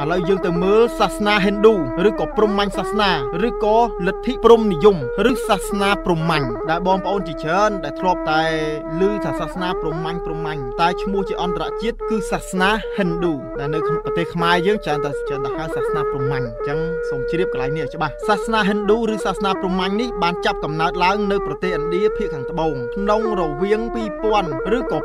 ឥឡូវយើងទៅមើលសាសនាហិណ្ឌូឬក៏ព្រហ្មញ្ញសាសនាឬក៏លទ្ធិព្រហ្មនិយមឬសាសនាព្រហ្មញ្ញដែលបងប្អូនជាច្រើនដែលធ្លាប់តែឮថាសាសនាព្រហ្មញ្ញព្រហ្មញ្ញតែឈ្មោះជាអន្តរជាតិគឺសាសនាហិណ្ឌូដែលនៅប្រទេសខ្មែរយើងច្រើនតែច្រើនតែហៅសាសនាព្រហ្មញ្ញអញ្ចឹងសូមជ្រាបកន្លែងនេះឲ្យច្បាស់សាសនាហិណ្ឌូឬសាសនាព្រហ្មញ្ញនេះបានចាប់កំណើតឡើងនៅប្រទេសឥណ្ឌាភាគខាងត្បូងក្នុងរវាង2000ឬក៏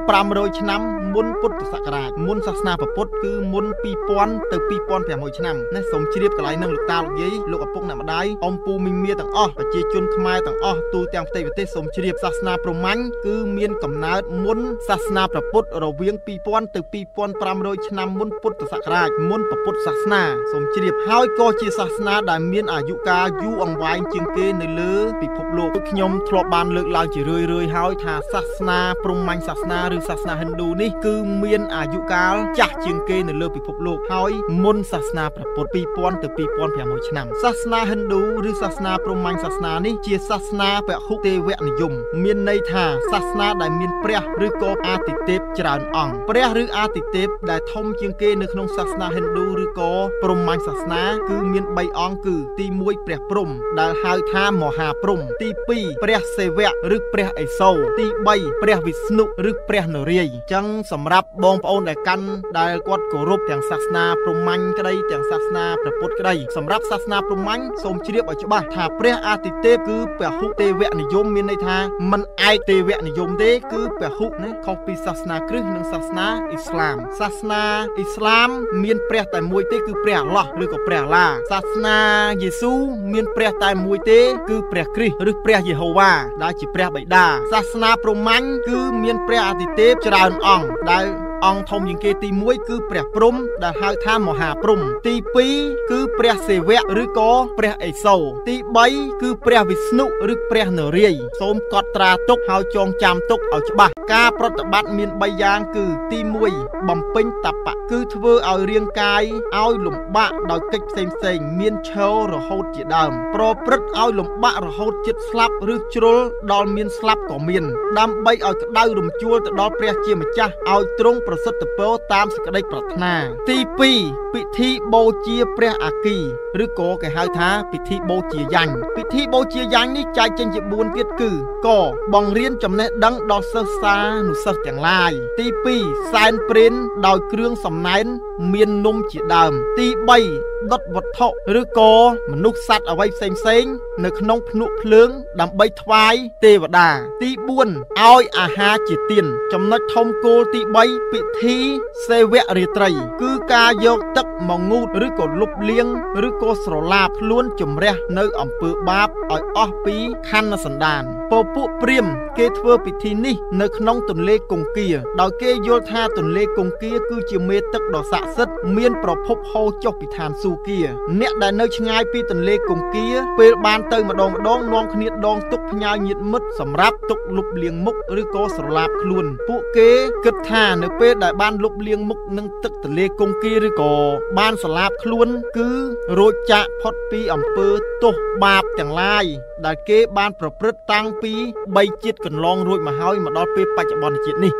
2500ឆ្នាំមុនពុទ្ធសករាជមុនសាសនាពុទ្ធគឺមុន2000ទៅ2500ឆ្នាំណាសូមជ្រាបកន្លែងនឹងលោកតាលោកយាយលោកឪពុកអ្នកម្ដាយអ៊ំពូមីងមាទាំងអស់ប្រជាជនខ្មែរទាំងអស់ទូទាំងផ្ទៃប្រទេសសូមជ្រាបសាសនាព្រហ្មញ្ញគឺមានកំណើតមុនសាសនាព្រះពុទ្ធរវាង2000ទៅ2500ឆ្នាំមុនពុទ្ធសករាជមុនពុទ្ធសាសនាសូមជ្រាបហើយក៏ជាសាសនាដែលមានអាយុកាលយូរអង្វែងជាងគេនៅលើពិភពលោកខ្ញុំធ្លាប់បានលើកឡើងជារឿយៗហើយថាសាសនាព្រហ្មញ្ញសាសនាឬសាសនាហិណ្ឌូនេះគឺមានអាយុកាលចាស់ជាងគេនៅលើពិភពលោកហើយមុនសាសនាព្រះពុទ្ធ2000ទៅ2500ឆ្នាំសាសនាហិណ្ឌូឬសាសនាព្រហ្មញ្ញសាសនានេះជាសាសនាពហុទេវនិយមមានន័យថាសាសនាដែលមានព្រះឬក៏អាទិទេពច្រើនអង្គព្រះឬអាទិទេពដែលធំជាងគេនៅក្នុងសាសនាហិណ្ឌូឬក៏ព្រហ្មញ្ញសាសនាគឺមាន3អង្គគឺទី1ព្រះព្រហ្មដែលហៅថាមហាព្រហ្មទី2ព្រះសិវៈឬព្រះឥសូរទី3ព្រះវិស្ណុឬព្រះនរាយណ៍អញ្ចឹងសម្រាប់បងប្អូនដែលកាន់ដែលគាត់គោរពទាំងសាសនាព្រហ្មញ្ញក្តីទាំងសាសនាព្រះពុទ្ធក្តីសម្រាប់សាសនាព្រហ្មញ្ញសូមជ្រាបឲ្យច្បាស់ថាព្រះអាទិទេពគឺពហុទេវនិយមមានន័យថាមិនឯកទេវនិយមទេគឺពហុណាខុសពីសាសនាគ្រិស្តនិងសាសនាអ៊ីស្លាមសាសនាអ៊ីស្លាម មានព្រះតែមួយទេគឺព្រះអាឡោះឬក៏ព្រះអាឡាសាសនាយេស៊ូមានព្រះតែមួយទេគឺព្រះគ្រីស្ទឬព្រះយេហូវ៉ាដែលជាព្រះបិតាសាសនាព្រហ្មញ្ញគឺមានព្រះអាទិទេពច្រើនអង្គដែល អង្គធំជាងគេទី1គឺព្រះព្រំដែលហៅថាមហាព្រំ ទី2គឺព្រះសិវៈឬក៏ព្រះឥសូរទី3គឺព្រះវិស្ណុឬព្រះនរាយណ៍សូមកត់ត្រាទុកហើយចងចាំទុកឲ្យច្បាស់ការប្រតិបត្តិមាន3យ៉ាងគឺទី1បំពេញតបៈគឺធ្វើឲ្យរាងកាយឲ្យលំបាកដោយកិច្ចផ្សេងផ្សេងមានឈររហូតជាដើម ប្រព្រឹត្តឲ្យលំបាករហូតចិត្តស្លាប់ឬជ្រុលដល់មានស្លាប់ក៏មាន ដើម្បីឲ្យក្តៅរំជួលទៅដល់ព្រះជាម្ចាស់ឲ្យទ្រង់ប្រសិទ្ធពរតាមសេចក្តីប្រាថ្នា ទី2ពិធីបូជាព្រះអាគីឬក៏គេហៅថាពិធីបូជាយ៉ាញ់ពិធីបូជាយ៉ាញ់នេះចែកចេញជា4ទៀតគឺកបង្រៀនចំណេះដឹងដល់សិស្សសានុសិស្សទាំងឡាយទី2សែនព្រេនដោយគ្រឿងសំណែនមាននំជាដើម ទី3 ដុតវត្ថុឬក៏មនុស្សសត្វអ្វីផ្សេងផ្សេងនៅក្នុងភ្នក់ភ្លើង ដើម្បីថ្វាយទេវតា ទី4ឲ្យអាហារជាទាន ចំណុចធំគោលទី3ពិធីសេវៈរាត្រី គឺការយកទឹកមកងូតឬក៏លុបលាងឬក៏ស្រឡាបខ្លួនជំរះនៅអំពើបាបឲ្យអស់ពីខណ្ឌសន្តាន ពពួកព្រាមគេធ្វើពិធីនេះនៅក្នុងទន្លេគង្គាដោយគេយល់ថាទន្លេគង្គាគឺជាមេទឹកដ៏ស័ក្តិសិទ្ធិមានប្រភពហូរចុះពីឋានសួគ៌អ្នកដែលនៅឆ្ងាយពីទន្លេគង្គាពេលបានទៅម្ដងម្ដងនាំគ្នាដងទុកផ្ញើញាតមិត្តសម្រាប់ទុកលុបលាងមុខឬក៏ស្រឡាបខ្លួន ពួកគេគិតថានៅពេលដែលបានលុបលាងមុខនឹងទឹកទន្លេគង្គាឬក៏បានស្រឡាបខ្លួន គឺរួចចាកផុតពីអំពើទោសបាបទាំងឡាយដែលគេបានប្រព្រឹត្តតាំងពី3ជាតិកន្លងរួចមកហើយមកដល់ពេលបច្ចុប្បន្នជាតិនេះ